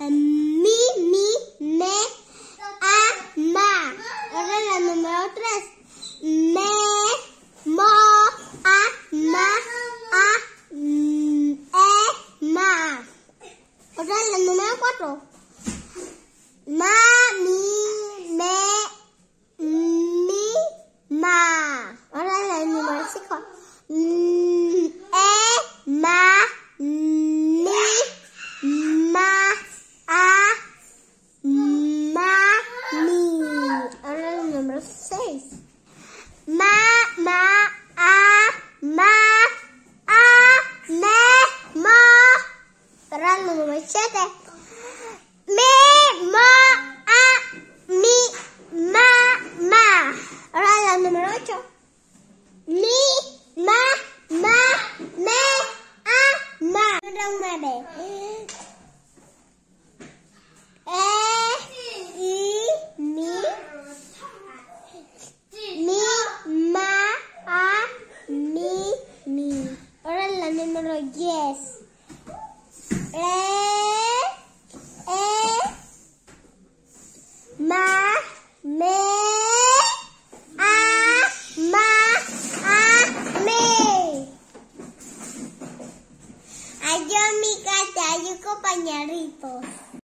Mi, mi, me, a, ma. Ahora la número tres. Me, mo, a, ma, a, mm, e, ma. Ahora la número cuatro. Ma, Ma, ma, a, ma, a, me, el número siete. number yes. Eh, eh, me, a, ma, a, me. Adiós mi casa, adiós compañeritos.